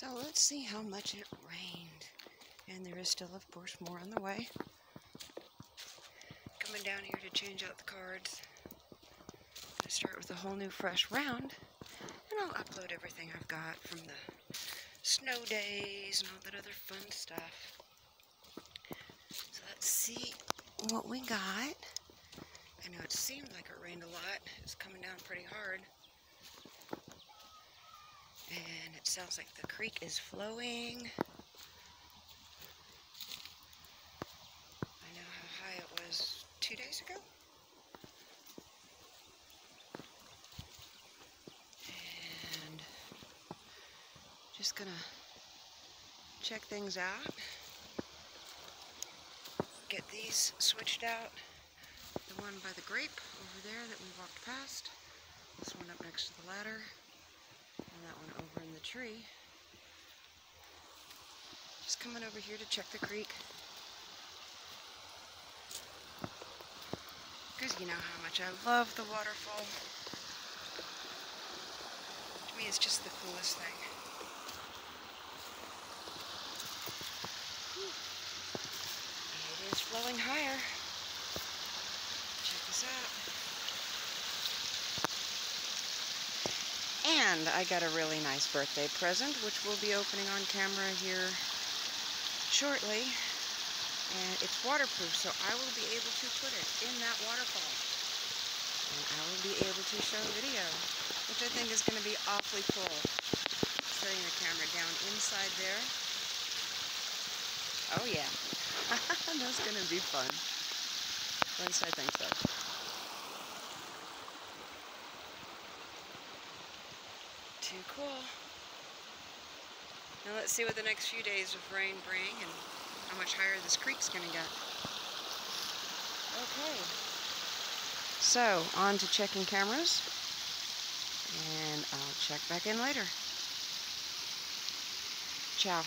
So let's see how much it rained. And there is still, of course, more on the way. Coming down here to change out the cards. Gonna start with a whole new fresh round. And I'll upload everything I've got from the snow days and all that other fun stuff. So let's see what we got. I know it seemed like it rained a lot. It's coming down pretty hard. And it sounds like the creek is flowing. I know how high it was two days ago. And just gonna check things out. Get these switched out. The one by the grape over there that we walked past. This one up next to the ladder. And that one over in the tree. Just coming over here to check the creek. Because you know how much I love the waterfall. To me, it's just the coolest thing. It is flowing higher. Check this out. And I got a really nice birthday present, which we'll be opening on camera here shortly. And it's waterproof, so I will be able to put it in that waterfall. And I will be able to show video, which I think is going to be awfully cool. Setting the camera down inside there. Oh yeah, that's going to be fun. At least I think so. Too cool. Now let's see what the next few days of rain bring and how much higher this creek's going to get. Okay. So, on to checking cameras. And I'll check back in later. Ciao.